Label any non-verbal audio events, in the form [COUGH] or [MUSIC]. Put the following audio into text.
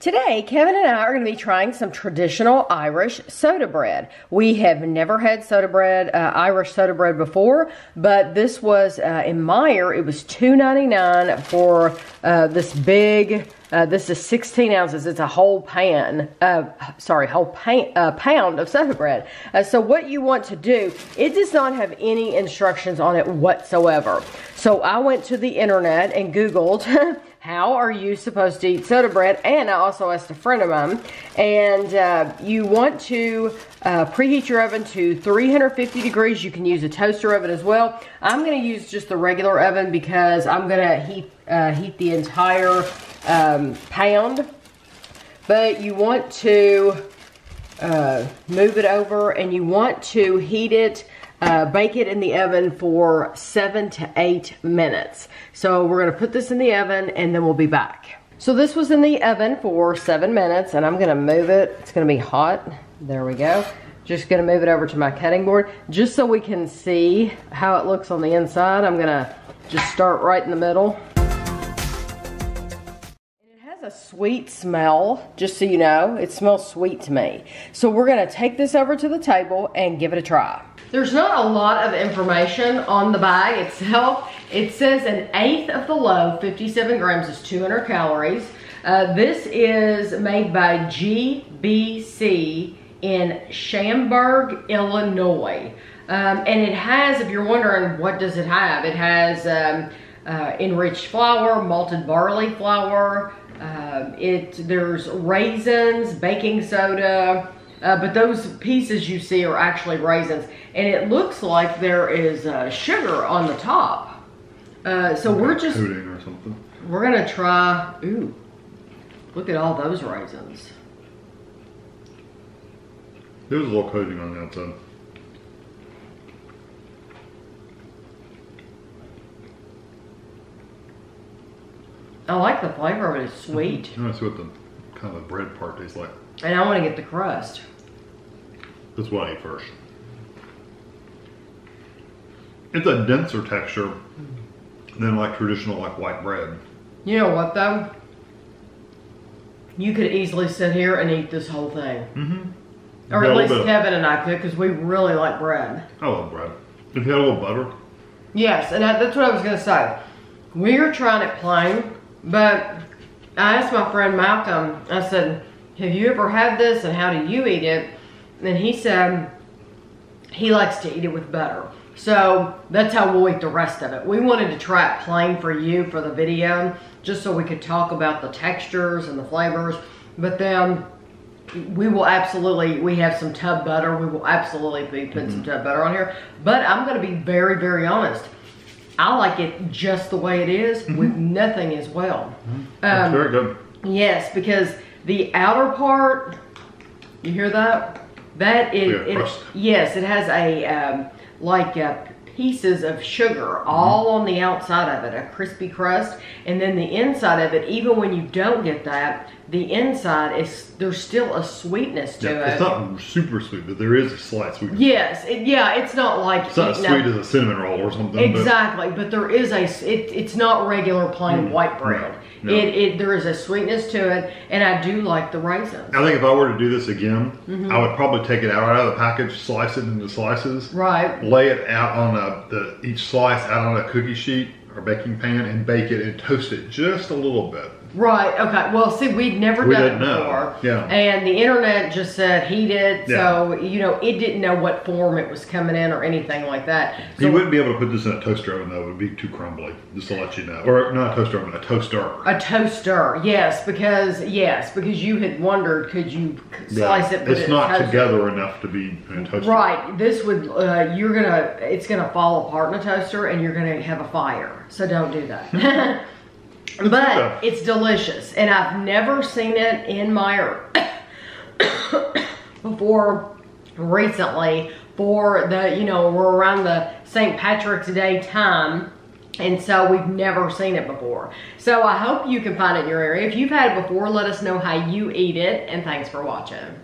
Today, Kevin and I are going to be trying some traditional Irish soda bread. We have never had soda bread, uh, Irish soda bread before, but this was uh, in Meijer. It was $2.99 for uh, this big. Uh, this is 16 ounces. It's a whole pan. Uh, sorry, whole pan, uh, pound of soda bread. so what you want to do? It does not have any instructions on it whatsoever. So I went to the internet and Googled. [LAUGHS] how are you supposed to eat soda bread? And I also asked a friend of mine, and uh, you want to uh, preheat your oven to 350 degrees. You can use a toaster oven as well. I'm going to use just the regular oven because I'm going to heat, uh, heat the entire um, pound. But you want to uh, move it over and you want to heat it uh, bake it in the oven for seven to eight minutes. So we're gonna put this in the oven and then we'll be back. So this was in the oven for seven minutes and I'm gonna move it. It's gonna be hot. There we go. Just gonna move it over to my cutting board just so we can see how it looks on the inside. I'm gonna just start right in the middle. A sweet smell, just so you know. It smells sweet to me. So we're gonna take this over to the table and give it a try. There's not a lot of information on the bag itself. It says an eighth of the loaf, 57 grams, is 200 calories. Uh, this is made by GBC in Schaumburg, Illinois. Um, and it has, if you're wondering, what does it have? It has um, uh, enriched flour, malted barley flour, uh, it there's raisins, baking soda, uh, but those pieces you see are actually raisins. And it looks like there is uh, sugar on the top. Uh, so like we're just, coating or something. we're gonna try, ooh, look at all those raisins. There's a little coating on the outside. I like the flavor of it. It's sweet. Mm -hmm. see what the kind of the bread part tastes like. And I want to get the crust. That's what I eat first. It's a denser texture than like traditional like white bread. You know what though? You could easily sit here and eat this whole thing. Mm-hmm. Or at least Kevin and I could because we really like bread. I love bread. If you had a little butter. Yes, and that's what I was going to say. We are trying it plain, but I asked my friend Malcolm, I said, have you ever had this and how do you eat it? And he said he likes to eat it with butter. So that's how we'll eat the rest of it. We wanted to try it plain for you for the video, just so we could talk about the textures and the flavors. But then we will absolutely, we have some tub butter. We will absolutely be putting mm -hmm. some mm-hmm. tub butter on here. But I'm going to be very, very honest. I like it just the way it is mm -hmm. with nothing as well. Mm -hmm. um, very good. Yes, because the outer part, you hear that? That is, yeah, it, yes, it has a, um, like a pieces of sugar all on the outside of it, a crispy crust. And then the inside of it, even when you don't get that, the inside is, there's still a sweetness to yeah, it. It's not super sweet, but there is a slight sweetness. Yes, it, yeah, it's not like. It's not as sweet as a cinnamon roll or something. Exactly, but, but there is a, it, it's not regular plain mm, white bread. No. No. It, it there is a sweetness to it, and I do like the raisins. I think if I were to do this again, mm -hmm. I would probably take it out, out of the package, slice it into slices, right? Lay it out on a Uh, the each slice out on a cookie sheet or baking pan and bake it and toast it just a little bit. Right. Okay. Well, see, we'd never we done it before. Know. Yeah. And the internet just said heat it, yeah. so you know it didn't know what form it was coming in or anything like that. So, you wouldn't be able to put this in a toaster oven though; it would be too crumbly. Just to let you know, or not a toaster oven, a toaster. A toaster, yes, because yes, because you had wondered could you slice yeah. it? It's not together enough to be in a toaster. Right. This would uh, you're gonna it's gonna fall apart in a toaster, and you're gonna have a fire. So don't do that. [LAUGHS] but it's delicious. And I've never seen it in Meijer [COUGHS] before recently for the, you know, we're around the St. Patrick's Day time. And so we've never seen it before. So I hope you can find it in your area. If you've had it before, let us know how you eat it. And thanks for watching.